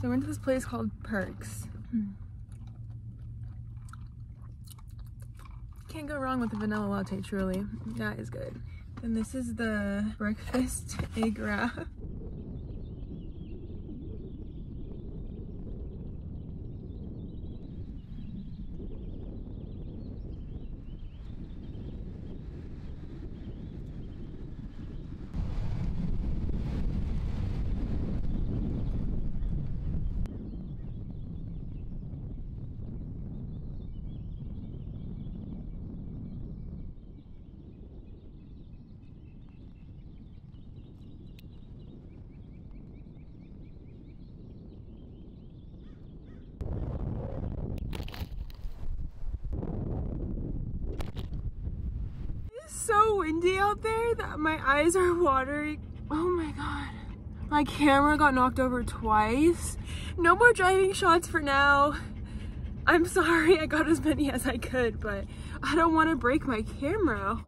So I went to this place called Perks. Can't go wrong with a vanilla latte, truly. That is good. And this is the breakfast egg wrap. So windy out there that my eyes are watering. Oh my god. My camera got knocked over twice. No more driving shots for now. I'm sorry I got as many as I could, but I don't want to break my camera.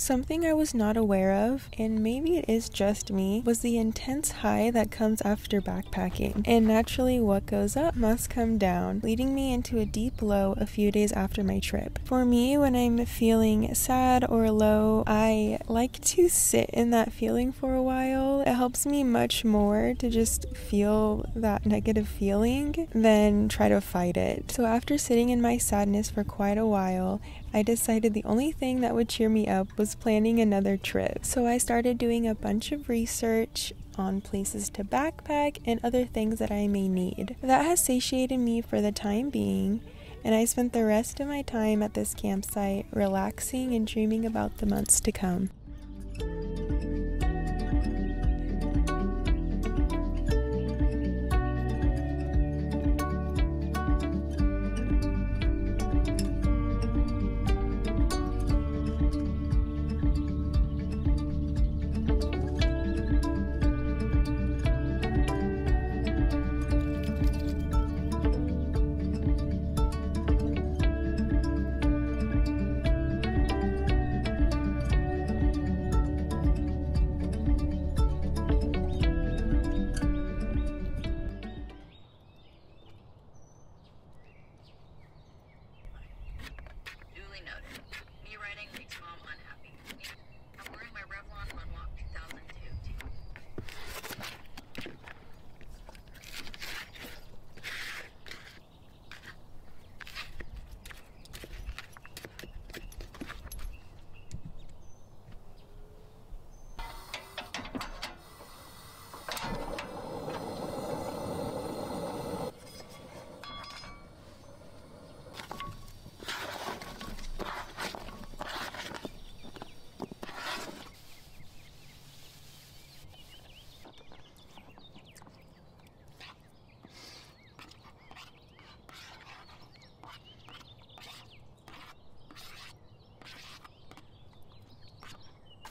Something I was not aware of, and maybe it is just me, was the intense high that comes after backpacking. And naturally, what goes up must come down, leading me into a deep low a few days after my trip. For me, when I'm feeling sad or low, I like to sit in that feeling for a while. It helps me much more to just feel that negative feeling than try to fight it. So, after sitting in my sadness for quite a while, I decided the only thing that would cheer me up was planning another trip. So I started doing a bunch of research on places to backpack and other things that I may need. That has satiated me for the time being, and I spent the rest of my time at this campsite relaxing and dreaming about the months to come.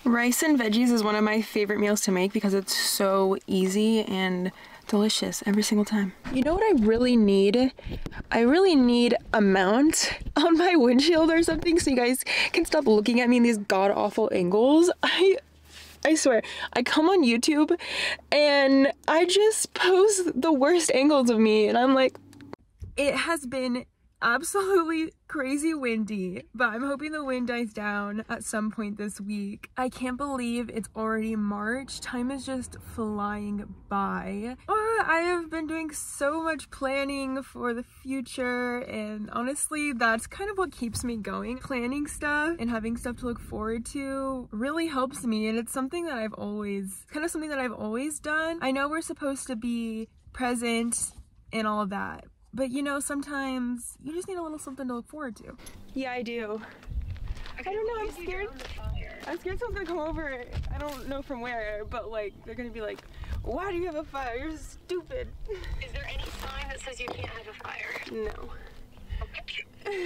Rice and veggies is one of my favorite meals to make because it's so easy and delicious every single time. You know what I really need? I really need a mount on my windshield or something so you guys can stop looking at me in these god awful angles. I I swear, I come on YouTube and I just post the worst angles of me and I'm like, it has been absolutely crazy windy, but I'm hoping the wind dies down at some point this week. I can't believe it's already March. Time is just flying by. Oh, I have been doing so much planning for the future and honestly that's kind of what keeps me going. Planning stuff and having stuff to look forward to really helps me and it's something that I've always, kind of something that I've always done. I know we're supposed to be present and all of that, but you know, sometimes you just need a little something to look forward to. Yeah, I do. Okay, I don't know, I'm scared. I'm scared someone's gonna come over. I don't know from where, but like, they're gonna be like, why do you have a fire? You're stupid. Is there any sign that says you can't have a fire? No. Okay.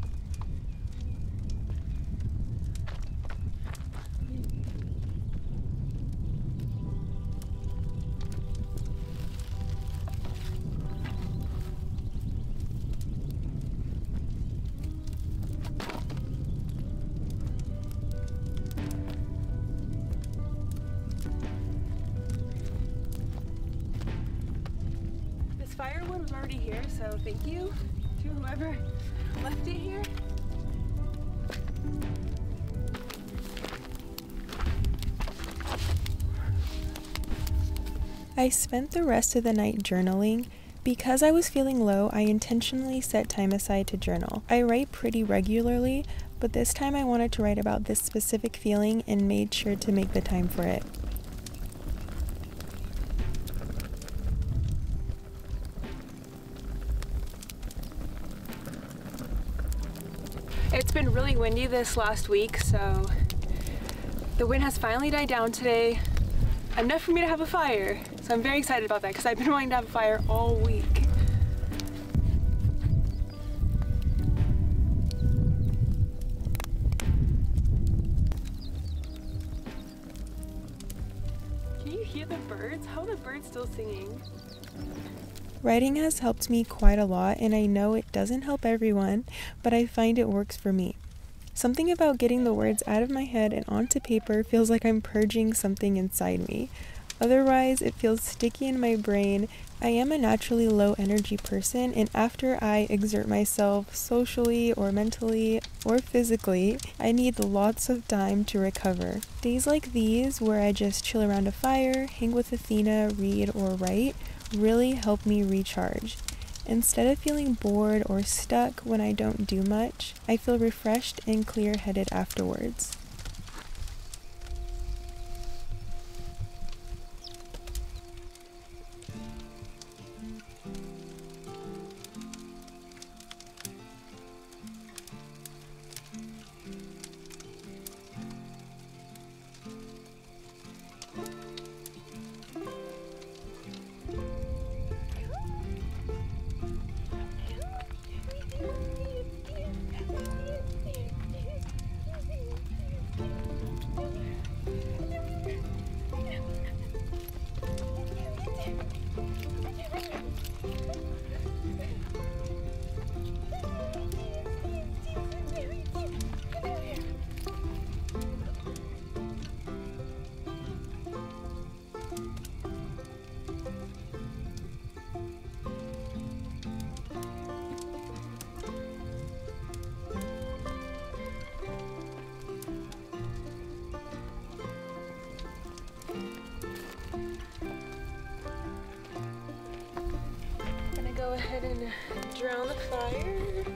Already here, so thank you to whoever left it here. I spent the rest of the night journaling. Because I was feeling low, I intentionally set time aside to journal. I write pretty regularly, but this time I wanted to write about this specific feeling and made sure to make the time for it. Been really windy this last week, so the wind has finally died down today. Enough for me to have a fire. So I'm very excited about that because I've been wanting to have a fire all week. Can you hear the birds? How are the birds still singing? Writing has helped me quite a lot, and I know it doesn't help everyone, but I find it works for me. Something about getting the words out of my head and onto paper feels like I'm purging something inside me. Otherwise, it feels sticky in my brain. I am a naturally low energy person, and after I exert myself socially or mentally or physically, I need lots of time to recover. Days like these, where I just chill around a fire, hang with Athena, read, or write, really help me recharge. Instead of feeling bored or stuck when I don't do much, I feel refreshed and clear headed afterwards. Drown the fire.